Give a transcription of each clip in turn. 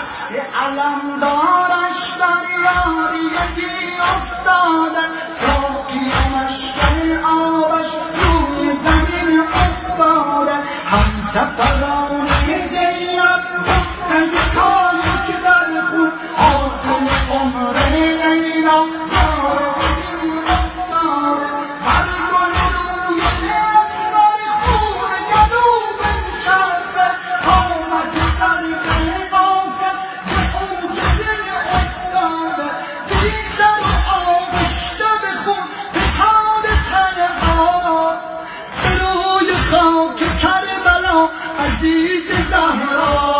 دست علم دارش در یاری بی افتاده. ساقی مشکل آبش روی زمین افتاده. هم سفر عزیز زهرا.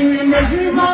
in the human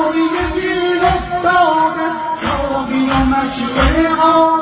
you went on.